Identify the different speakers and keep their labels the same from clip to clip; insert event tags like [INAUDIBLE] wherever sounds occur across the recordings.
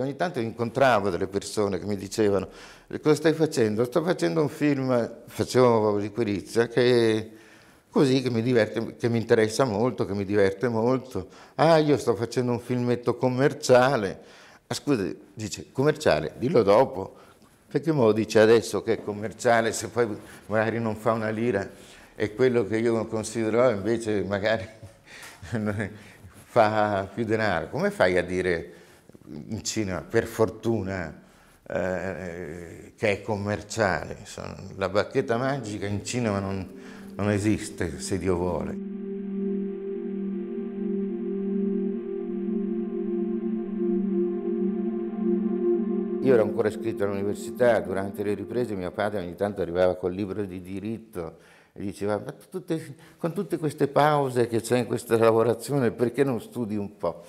Speaker 1: Ogni tanto incontravo delle persone che mi dicevano cosa stai facendo? Sto facendo un film, facevo di Quirizia, che così che mi diverte, che mi interessa molto, che mi diverte molto. Ah, io sto facendo un filmetto commerciale. Ah, scusa, dice commerciale, dillo dopo. Perché mo dice adesso che è commerciale se poi magari non fa una lira e quello che io considero invece magari [LAUGHS] fa più denaro. Come fai a dire in cinema, per fortuna, eh, che è commerciale. Insomma, la bacchetta magica in cinema non, non esiste, se Dio vuole. Io ero ancora iscritto all'università, durante le riprese mio padre ogni tanto arrivava col libro di diritto e diceva, ma tutte, con tutte queste pause che c'è in questa lavorazione, perché non studi un po'?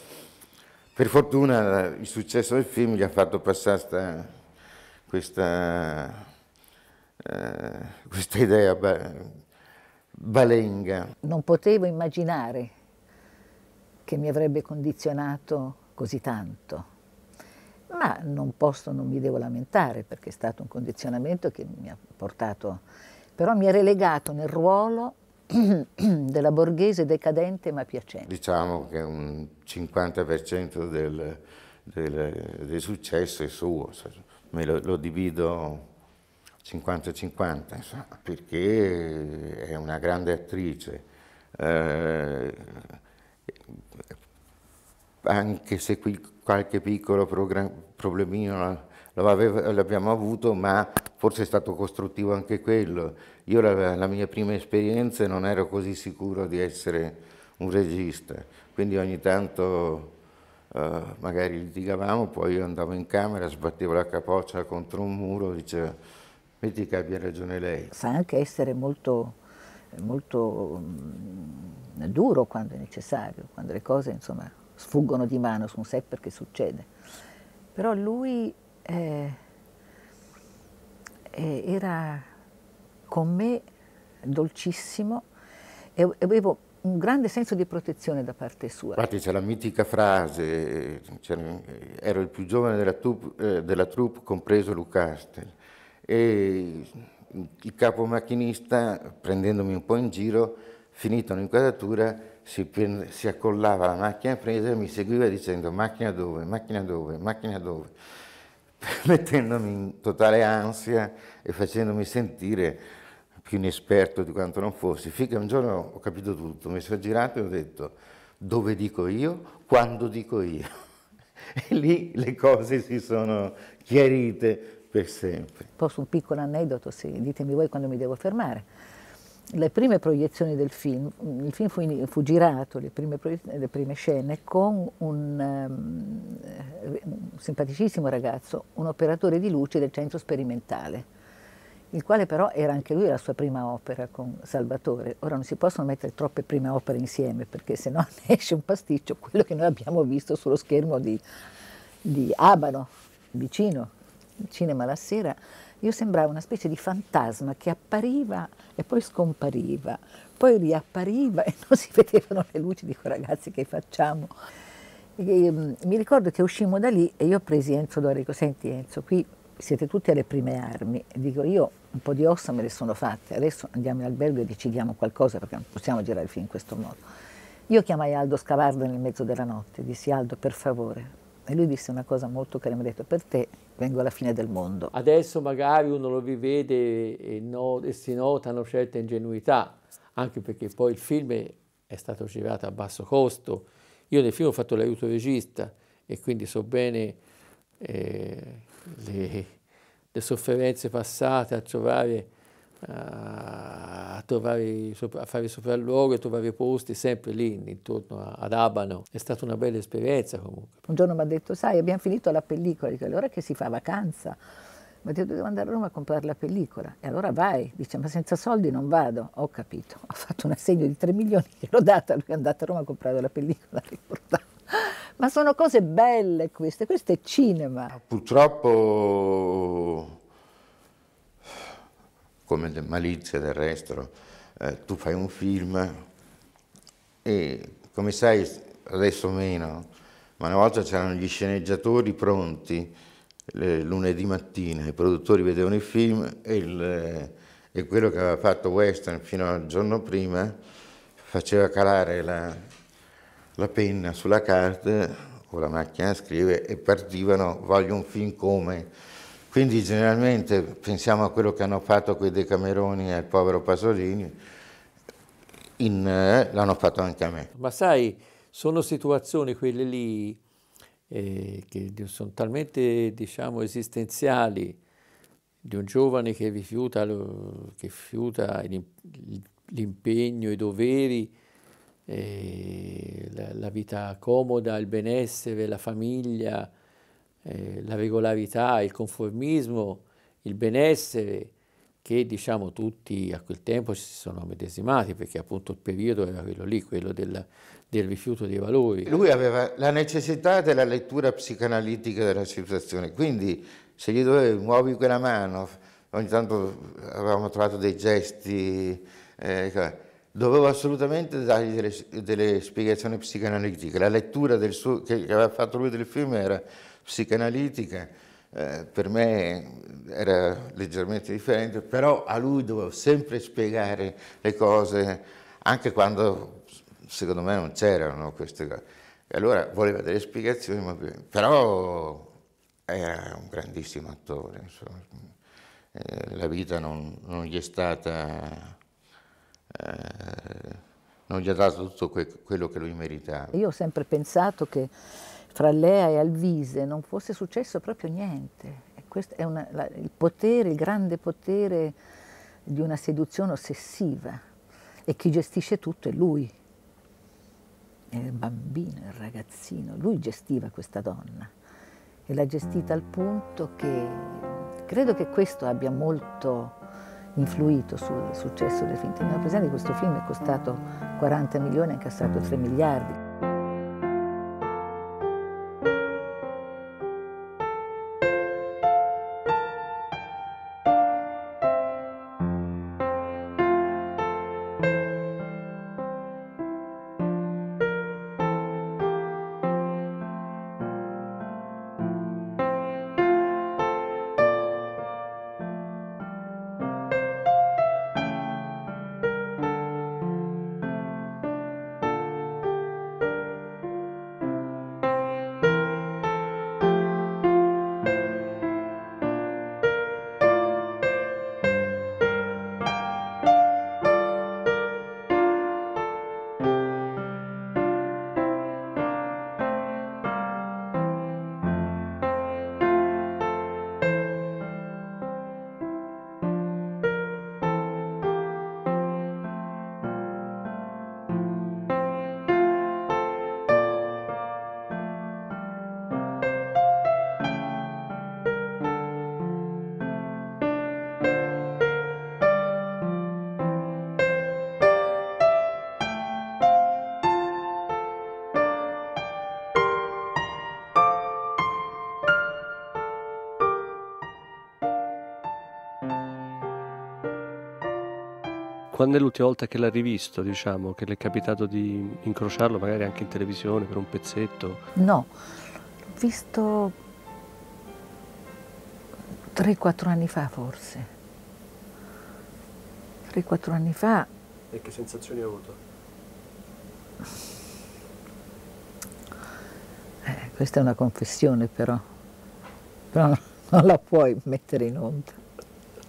Speaker 1: Per fortuna il successo del film gli ha fatto passare sta, questa, eh, questa, idea balenga.
Speaker 2: Non potevo immaginare che mi avrebbe condizionato così tanto, ma non posso, non mi devo lamentare perché è stato un condizionamento che mi ha portato, però mi ha relegato nel ruolo [COUGHS] della borghese decadente ma piacente.
Speaker 1: Diciamo che un 50% del, del, del, successo è suo, me lo, lo divido 50-50, perché è una grande attrice. Eh, anche se qui qualche piccolo problemino l'abbiamo avuto, ma forse è stato costruttivo anche quello. Io la, la, mia prima esperienza non ero così sicuro di essere un regista, quindi ogni tanto uh, magari litigavamo, poi io andavo in camera, sbattevo la capoccia contro un muro, dicevo, metti che abbia ragione lei.
Speaker 2: Sa anche essere molto, molto um, duro quando è necessario, quando le cose insomma sfuggono di mano su un set perché succede. Però lui eh, eh, era con me dolcissimo e avevo un grande senso di protezione da parte sua.
Speaker 1: Infatti c'è la mitica frase, ero il più giovane della, troupe, eh, della troupe compreso Lucastel, e il capo macchinista, prendendomi un po' in giro, finita un'inquadratura, si, si accollava la macchina presa e mi seguiva dicendo macchina dove, macchina dove, macchina dove [LAUGHS] mettendomi in totale ansia e facendomi sentire più inesperto di quanto non fossi, finché un giorno ho capito tutto, mi sono girato e ho detto dove dico io, quando dico io. [LAUGHS] E lì le cose si sono chiarite per sempre.
Speaker 2: Posso un piccolo aneddoto, se ditemi voi quando mi devo fermare le prime proiezioni del film, il film fu, fu girato, le prime, le prime, scene, con un, um, simpaticissimo ragazzo, un operatore di luce del centro sperimentale, il quale però era anche lui la sua prima opera con Salvatore. Ora non si possono mettere troppe prime opere insieme perché se [LAUGHS] no esce un pasticcio, quello che noi abbiamo visto sullo schermo di, di Abano, vicino, cinema la sera, io sembravo una specie di fantasma che appariva e poi scompariva, poi riappariva e [LAUGHS] non si vedevano le luci, dico ragazzi che facciamo? E, um, mi ricordo che uscimmo da lì e io presi Enzo Dorico, senti Enzo, qui siete tutti alle prime armi, e dico io un po' di ossa me le sono fatte, adesso andiamo in albergo e decidiamo qualcosa perché non possiamo girare il film in questo modo. Io chiamai Aldo Scavardo nel mezzo della notte, dissi Aldo per favore, e lui disse una cosa molto cara, mi ha detto, per te vengo alla fine del mondo.
Speaker 3: Adesso magari uno lo rivede e, no, e si notano certe ingenuità, anche perché poi il film è stato girato a basso costo. Io nel film ho fatto l'aiuto regista e quindi so bene eh, le, le sofferenze passate a trovare a, trovare, a fare sopralluogo e trovare posti sempre lì intorno ad Abano. È stata una bella esperienza comunque.
Speaker 2: Un giorno mi ha detto, sai, abbiamo finito la pellicola, dico, allora che si fa vacanza? Mi ha detto, devo andare a Roma a comprare la pellicola. E allora vai, dice, ma senza soldi non vado. Ho capito, ho fatto un assegno di 3 milioni, [LAUGHS] gliel'ho data, lui è andato a Roma a comprare la pellicola, riportata. Ma sono cose belle queste, questo è cinema.
Speaker 1: Purtroppo come le malizie del resto, eh, tu fai un film e come sai adesso meno, ma una volta c'erano gli sceneggiatori pronti lunedì mattina, i produttori vedevano i film e, il, e quello che aveva fatto Western fino al giorno prima faceva calare la, la penna sulla carta o la macchina a scrivere e partivano, voglio un film come. Quindi generalmente pensiamo a quello che hanno fatto quei Decameroni e al povero Pasolini, eh, l'hanno fatto anche a me.
Speaker 3: Ma sai, sono situazioni quelle lì eh, che sono talmente diciamo, esistenziali di un giovane che rifiuta, che rifiuta l'impegno, i doveri, eh, la, la, vita comoda, il benessere, la famiglia, eh, la regolarità, il conformismo, il benessere, che diciamo tutti a quel tempo si sono medesimati, perché appunto il periodo era quello lì, quello del, del rifiuto dei valori.
Speaker 1: Lui aveva la necessità della lettura psicanalitica della situazione, quindi se gli dovevi muovi quella mano, ogni tanto avevamo trovato dei gesti, eh, dovevo assolutamente dargli delle, delle, spiegazioni psicanalitiche. La lettura suo, che, aveva fatto lui del film era psicanalitica, eh, per me era leggermente differente, però a lui dovevo sempre spiegare le cose, anche quando secondo me non c'erano queste cose. Allora voleva delle spiegazioni, però era un grandissimo attore, insomma. Eh, la vita non, non gli è stata eh, non gli ha dato tutto que quello che lui meritava.
Speaker 2: Io ho sempre pensato che fra Lea e Alvise non fosse successo proprio niente. Una, la, il potere, il grande potere di una seduzione ossessiva e chi gestisce tutto è lui. È il bambino, il ragazzino, lui gestiva questa donna e l'ha gestita al punto che credo che questo abbia molto influito sul successo del film. Teniamo presente che questo film è costato 40 milioni e ha incassato 3 miliardi.
Speaker 4: Quando è l'ultima volta che l'ha rivisto, diciamo, che le è capitato di incrociarlo magari anche in televisione per un pezzetto?
Speaker 2: No, l'ho visto 3-4 anni fa forse. 3-4 anni fa.
Speaker 4: E che sensazioni ha avuto?
Speaker 2: Eh, questa è una confessione però, però [LAUGHS] non la puoi mettere in onda.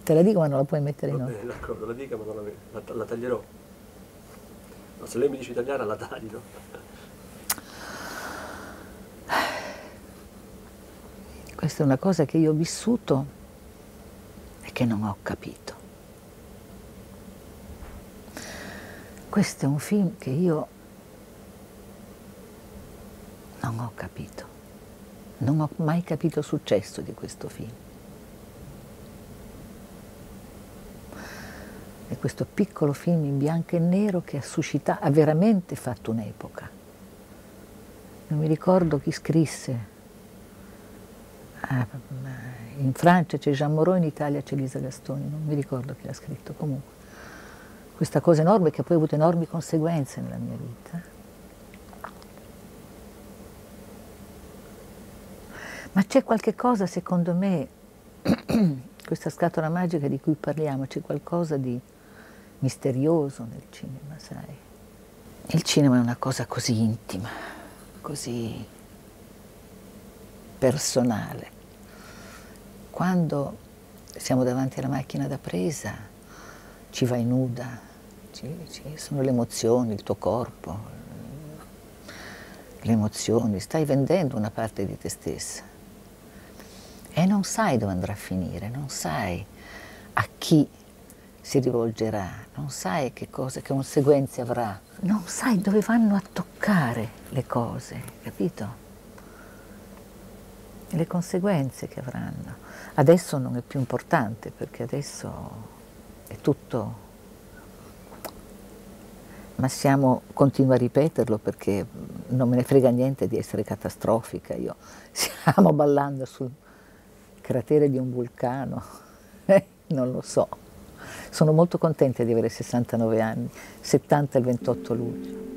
Speaker 2: Te la dico ma non la puoi mettere in onda.
Speaker 4: D'accordo, la dica ma non la, la, la taglierò. No, se lei mi dice italiana la taglio.
Speaker 2: Questa è una cosa che io ho vissuto e che non ho capito. Questo è un film che io non ho capito. Non ho mai capito il successo di questo film. È questo piccolo film in bianco e nero che ha suscitato, ha veramente fatto un'epoca. Non mi ricordo chi scrisse. Ah, in Francia c'è Jean Moreau, in Italia c'è Lisa Gastoni, non mi ricordo chi l'ha scritto comunque. Questa cosa enorme che poi ha avuto enormi conseguenze nella mia vita. Ma c'è qualche cosa, secondo me, [CLEARS THROAT] questa scatola magica di cui parliamo, c'è qualcosa di misterioso nel cinema, sai? Il cinema è una cosa così intima, così personale. Quando siamo davanti alla macchina da presa, ci vai nuda, ci, ci sono le emozioni, il tuo corpo, le emozioni, stai vendendo una parte di te stessa e non sai dove andrà a finire, non sai a chi si rivolgerà, non sai che cosa, che conseguenze avrà, non sai dove vanno a toccare le cose, capito? Le conseguenze che avranno. Adesso non è più importante perché adesso è tutto, ma siamo, continuo a ripeterlo perché non me ne frega niente di essere catastrofica, io [LAUGHS] stiamo ballando sul cratere di un vulcano, [LAUGHS] non lo so. Sono molto contenta di avere 69 anni, 70 il 28 luglio.